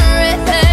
everything.